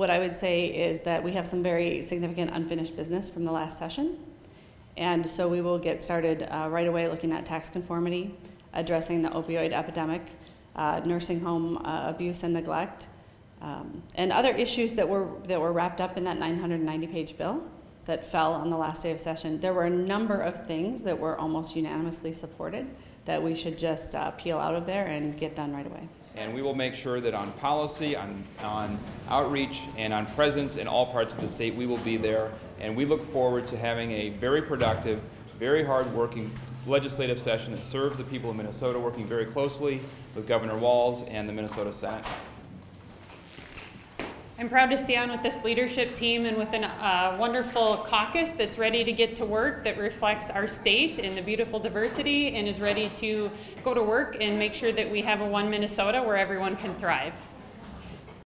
what I would say is that we have some very significant unfinished business from the last session. And so we will get started uh, right away looking at tax conformity, addressing the opioid epidemic, uh, nursing home uh, abuse and neglect, um, and other issues that were, that were wrapped up in that 990-page bill that fell on the last day of session. There were a number of things that were almost unanimously supported that we should just uh, peel out of there and get done right away. And we will make sure that on policy, on, on outreach, and on presence in all parts of the state, we will be there. And we look forward to having a very productive, very hard-working legislative session that serves the people of Minnesota, working very closely with Governor Walz and the Minnesota Senate. I'm proud to stay on with this leadership team and with a uh, wonderful caucus that's ready to get to work, that reflects our state and the beautiful diversity, and is ready to go to work and make sure that we have a one Minnesota where everyone can thrive.